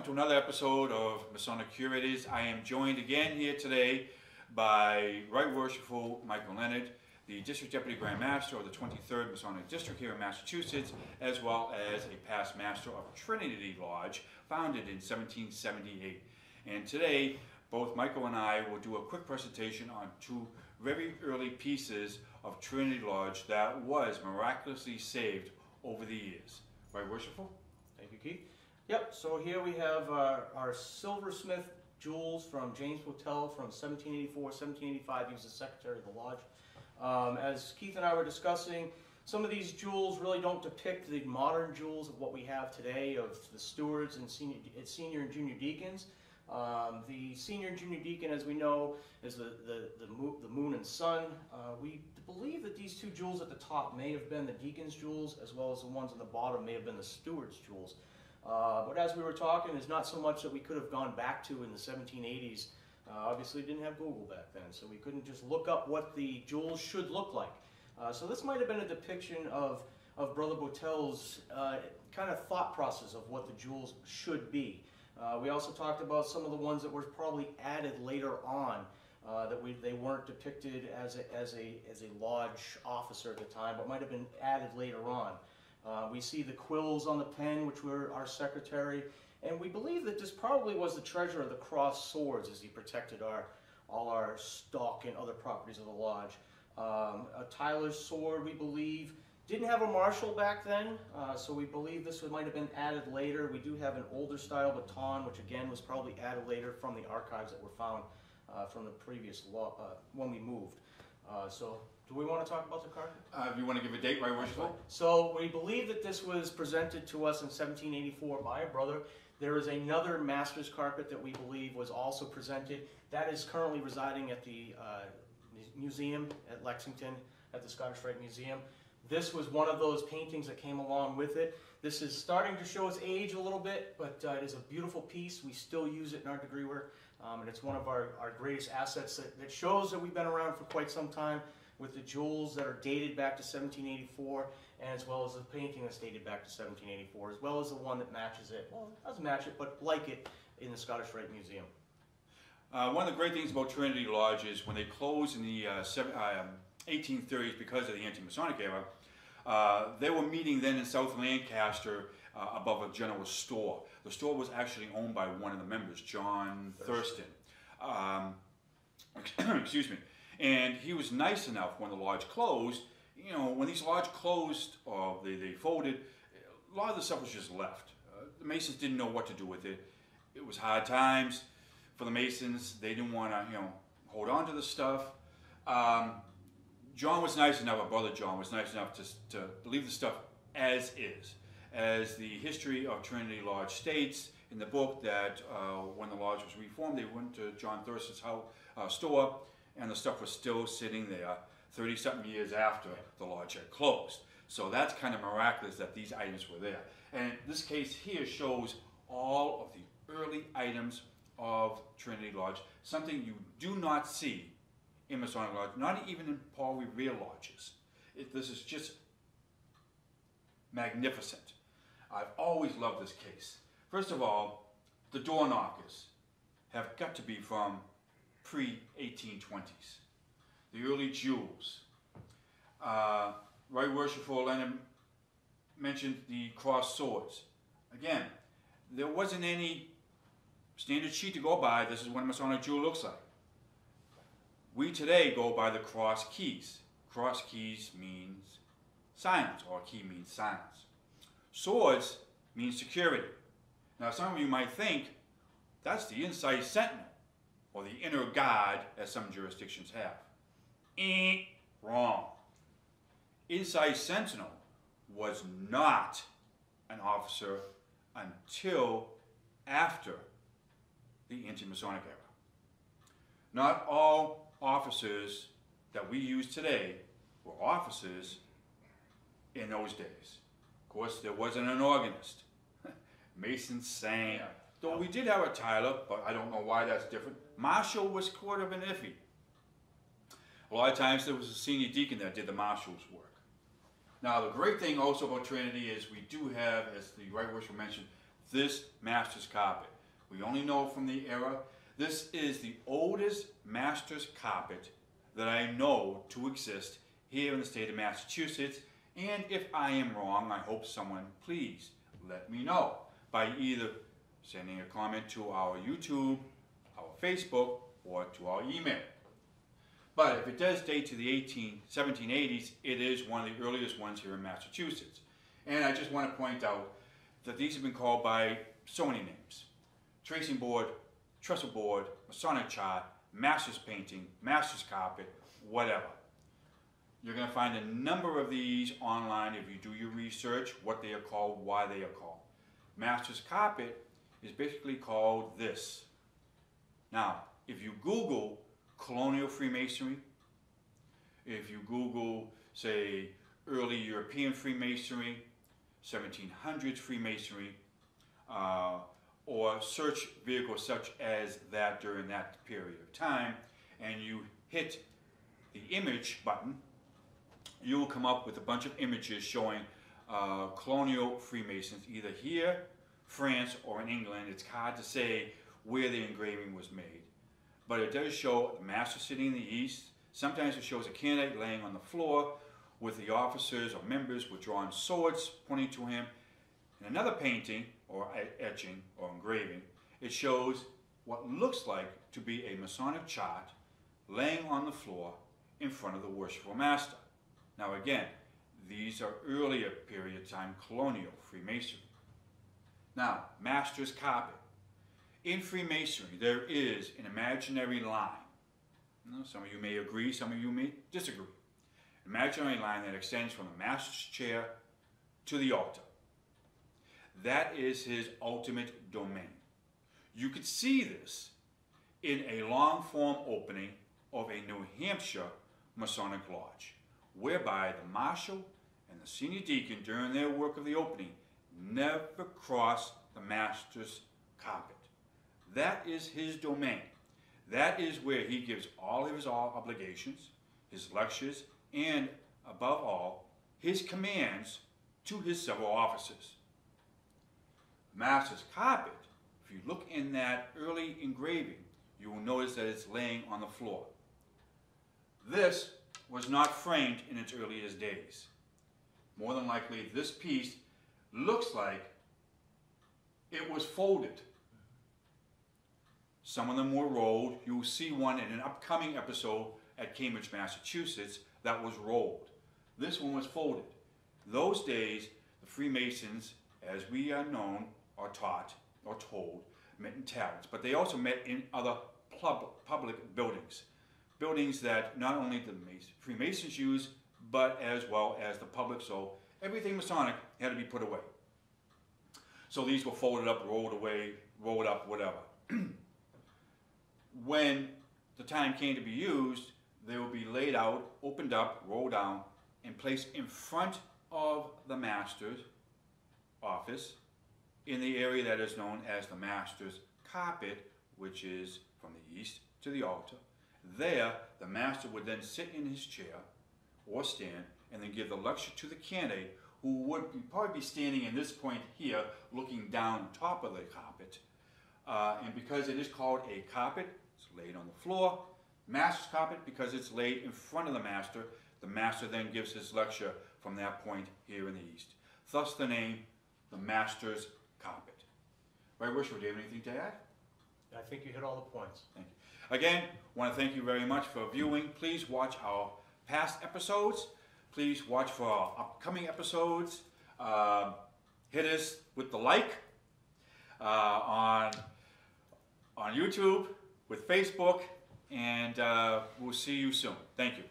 welcome to another episode of Masonic Curators. I am joined again here today by Right Worshipful Michael Leonard, the District Deputy Grand Master of the 23rd Masonic District here in Massachusetts, as well as a past master of Trinity Lodge, founded in 1778. And today, both Michael and I will do a quick presentation on two very early pieces of Trinity Lodge that was miraculously saved over the years. Right Worshipful? Thank you, Keith. Yep, so here we have our, our silversmith jewels from James Boutelle from 1784, 1785. He was the secretary of the lodge. Um, as Keith and I were discussing, some of these jewels really don't depict the modern jewels of what we have today of the stewards and senior, senior and junior deacons. Um, the senior and junior deacon, as we know, is the, the, the, moon, the moon and sun. Uh, we believe that these two jewels at the top may have been the deacon's jewels, as well as the ones on the bottom may have been the steward's jewels. Uh, but as we were talking, there's not so much that we could have gone back to in the 1780s. Uh, obviously, didn't have Google back then, so we couldn't just look up what the jewels should look like. Uh, so this might have been a depiction of, of Brother Boutelle's uh, kind of thought process of what the jewels should be. Uh, we also talked about some of the ones that were probably added later on. Uh, that we, they weren't depicted as a, as, a, as a lodge officer at the time, but might have been added later on. Uh, we see the quills on the pen, which were our secretary, and we believe that this probably was the treasure of the cross swords as he protected our all our stock and other properties of the lodge. Um, a Tyler's sword, we believe, didn't have a marshal back then, uh, so we believe this might have been added later. We do have an older style baton, which again was probably added later from the archives that were found uh, from the previous law uh, when we moved. Uh, so do we want to talk about the carpet? Uh, if you want to give a date, right, Worshipful? So we believe that this was presented to us in 1784 by a brother. There is another master's carpet that we believe was also presented. That is currently residing at the uh, museum at Lexington, at the Scottish Rite Museum. This was one of those paintings that came along with it. This is starting to show its age a little bit, but uh, it is a beautiful piece. We still use it in our degree work, um, and it's one of our, our greatest assets that, that shows that we've been around for quite some time with the jewels that are dated back to 1784, and as well as the painting that's dated back to 1784, as well as the one that matches it. Well, doesn't match it, but like it in the Scottish Rite Museum. Uh, one of the great things about Trinity Lodge is when they closed in the uh, uh, 1830s because of the anti-Masonic era, uh, they were meeting then in South Lancaster uh, above a general store. The store was actually owned by one of the members, John Thurston. Um, excuse me. And he was nice enough when the lodge closed, you know, when these lodge closed or they, they folded, a lot of the stuff was just left. Uh, the Masons didn't know what to do with it. It was hard times for the Masons. They didn't want to, you know, hold on to the stuff. Um, John was nice enough, our brother John was nice enough to, to leave the stuff as is. As the history of Trinity Lodge states in the book that uh, when the lodge was reformed, they went to John Thurston's house, uh, store and the stuff was still sitting there 30 something years after the lodge had closed. So that's kind of miraculous that these items were there. And this case here shows all of the early items of Trinity Lodge, something you do not see in Masonic Lodge, not even in Paul Revere lodges. It, this is just magnificent. I've always loved this case. First of all, the door knockers have got to be from pre-1820s. The early jewels. Uh, right Worshipful Leonard mentioned the cross swords. Again, there wasn't any standard sheet to go by. This is what a Masonic jewel looks like. We today go by the cross keys. Cross keys means silence, or key means silence. Swords means security. Now, some of you might think that's the inside sentinel or the inner guard, as some jurisdictions have. Eh, wrong. Inside Sentinel was not an officer until after the anti-Masonic era. Not all officers that we use today were officers in those days. Of course, there wasn't an organist. Mason sang. Though we did have a Tyler, but I don't know why that's different. Marshall was sort of an iffy. A lot of times there was a senior deacon that did the marshal's work. Now the great thing also about Trinity is we do have, as the right worship mentioned, this master's carpet. We only know from the era. This is the oldest master's carpet that I know to exist here in the state of Massachusetts. And if I am wrong, I hope someone please let me know by either sending a comment to our YouTube, our Facebook, or to our email. But if it does date to the 18, 1780s, it is one of the earliest ones here in Massachusetts. And I just want to point out that these have been called by so many names. Tracing board, trestle board, Masonic chart, master's painting, master's carpet, whatever. You're going to find a number of these online if you do your research, what they are called, why they are called. Master's carpet is basically called this. Now, if you Google colonial Freemasonry, if you Google, say, early European Freemasonry, 1700s Freemasonry, uh, or search vehicles such as that during that period of time, and you hit the image button, you will come up with a bunch of images showing uh, colonial Freemasons, either here, France, or in England. It's hard to say where the engraving was made. But it does show the master sitting in the east. Sometimes it shows a candidate laying on the floor with the officers or members with drawn swords pointing to him. In another painting, or etching, or engraving, it shows what looks like to be a Masonic chart laying on the floor in front of the worshipful master. Now again, these are earlier period time colonial Freemasonry. Now, master's carpet. In Freemasonry, there is an imaginary line. some of you may agree, some of you may disagree. An imaginary line that extends from the master's chair to the altar. That is his ultimate domain. You could see this in a long form opening of a New Hampshire Masonic Lodge, whereby the marshal and the senior deacon during their work of the opening never cross the master's carpet. That is his domain. That is where he gives all of his obligations, his lectures, and above all, his commands to his several officers. Master's carpet, if you look in that early engraving, you will notice that it's laying on the floor. This was not framed in its earliest days. More than likely, this piece looks like it was folded. Some of them were rolled. You'll see one in an upcoming episode at Cambridge, Massachusetts that was rolled. This one was folded. Those days, the Freemasons, as we are known, are taught or told, met in taverns, but they also met in other public buildings. Buildings that not only the Freemasons used, but as well as the public, so everything Masonic had to be put away. So these were folded up, rolled away, rolled up, whatever. when the time came to be used, they would be laid out, opened up, rolled down, and placed in front of the master's office in the area that is known as the master's carpet, which is from the east to the altar. There, the master would then sit in his chair or stand and then give the lecture to the candidate who would probably be standing in this point here looking down top of the carpet. Uh, and because it is called a carpet, it's laid on the floor. Master's carpet because it's laid in front of the master. The master then gives his lecture from that point here in the east. Thus the name, the master's carpet. Right, Worship, do you have anything to add? I think you hit all the points. Thank you. Again, want to thank you very much for viewing. Please watch our past episodes. Please watch for our upcoming episodes. Uh, hit us with the like uh, on, on YouTube, with Facebook, and uh, we'll see you soon. Thank you.